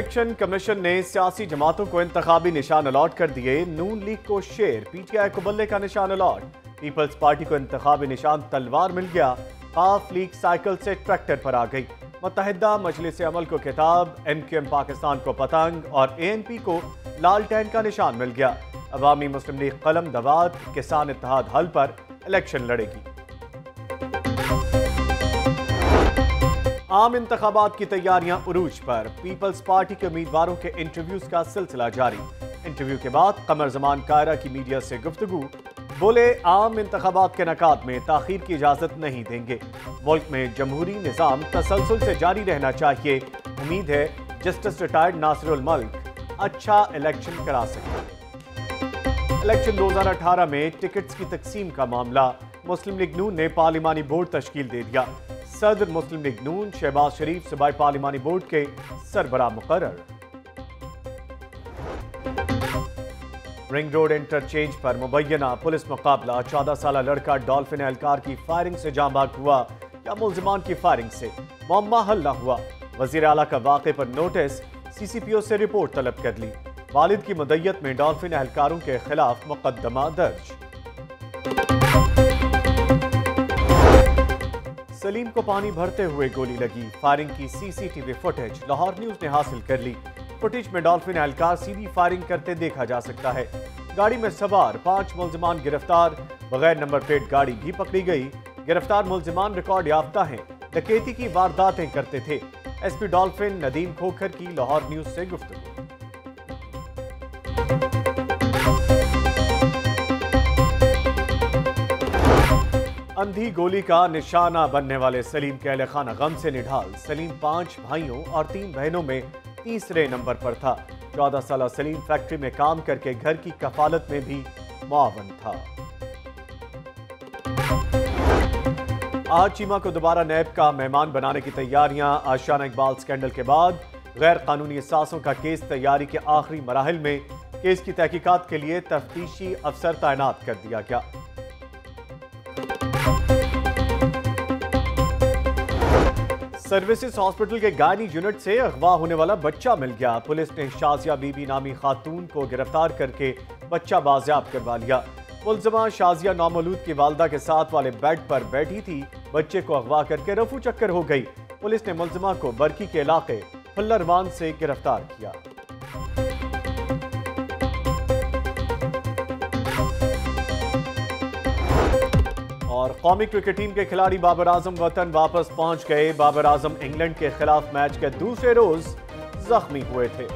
Election commission نے سیاسی جماعتوں کو انتخابی نشان الاٹ کر دیے۔ نون لیگ کو شیر۔ پی ٹی آئی کو بلے کا نشان الاٹ۔ پیپلز پارٹی کو انتخابی نشان تلوار مل گیا۔ قاف لیگ سائیکل سے ٹریکٹر پر آ گئی۔ متحدہ مجلس عمل کو کتاب ایم کیو ایم پاکستان کو پتنگ اور اے این پی کو لال ٹین کا نشان مل گیا۔ عوامی مسلم لیگ قلم دواد کسان اتحاد حل پر الیکشن لڑے گی۔ عام انتخابات کی تیاریاں عروج پر۔ پیپلز پارٹی کے امیدواروں کے انٹرویوز کا سلسلہ جاری۔ انٹرویو کے بعد قمر زمان کائرہ کی میڈیا سے گفتگو۔ بولے، عام انتخابات کے نکات میں تاخیر کی اجازت نہیں دیں گے۔ ملک میں جمہوری نظام تسلسل سے جاری رہنا چاہیے۔ امید ہے جسٹس ریٹائرڈ ناصر الملک اچھا الیکشن کرا سکے الیکشن دوزار اٹھارہ میں ٹکٹس کی تقسیم کا معاملہ۔ مسلم لیگ نون نے پارلیمانی بورڈ تشکیل دے دیا۔ صدر مسلم لیگ نون، شہباز شریف، صبائی پارلیمانی بورڈ کے سربراہ مقرر۔ رنگ روڈ انٹرچینج پر مبینہ، پولیس مقابلہ۔ چودہ سالہ لڑکا ڈالفن اہلکار کی فائرنگ سے جام باغ ہوا یا ملزمان کی فائرنگ سے معمہ حل نہ ہوا۔ وزیر اعلیٰ کا واقع پر نوٹس، سی سی پی او سے رپورٹ طلب کر لی۔ والد کی مدیت میں ڈالفن اہلکاروں کے خلاف مقدمہ درج۔ سلیم کو پانی بھرتے ہوئے گولی لگی۔ فائرنگ کی C C T V footage Lahore news نے حاصل کر لی۔ فوٹیج میں ڈالفن اہلکار سیدھی فائرنگ کرتے دیکھا جا سکتا ہے۔ گاڑی میں سوار پانچ ملزمان گرفتار، بغیر نمبر پلیٹ گاڑی بھی پکڑی گئی۔ گرفتار ملزمان ریکارڈ یافتہ ہیں۔ ڈکیتی کی وارداتیں کرتے تھے۔ S P dolphin, Nadeem Khokhar کی لاہور نیوز سے گفتگو۔ اندھی گولی کا نشانہ بننے والے سلیم کے اہل خانہ غم سے نڈھال سلیم پانچ بھائیوں اور تین بہنوں میں تیسرے نمبر پر تھا۔ چودہ سالہ سلیم فیکٹری میں کام کر کے گھر کی کفالت میں بھی معاون تھا۔ آج چیمہ کو دوبارہ نیب کا مہمان بنانے کی تیاریاں، آشانہ اقبال سکینڈل کے بعد غیر قانونی احساسوں کا کیس تیاری کے آخری مراحل میں کیس کی تحقیقات کے لیے تفتیشی افسر تعینات کر دیا گیا۔ سروسز ہاسپٹل کے گائنی یونٹ سے اغوا ہونے والا بچہ مل گیا۔ پولیس نے شازیہ بی بی نامی خاتون کو گرفتار کر کے بچہ بازیاب کروا لیا۔ ملزمہ شازیہ نامولود کی والدہ کے ساتھ والے بیڈ پر بیٹھی تھی۔ بچے کو اغوا کر کے رفو چکر ہو گئی۔ پولیس نے ملزمہ کو برکی کے علاقے پلروان سے گرفتار کیا۔ اور قومی کرکٹ ٹیم کے کھلاڑی بابر اعظم وطن واپس پہنچ گئے۔ بابر اعظم انگلینڈ کے خلاف میچ کے دوسرے روز زخمی ہوئے تھے۔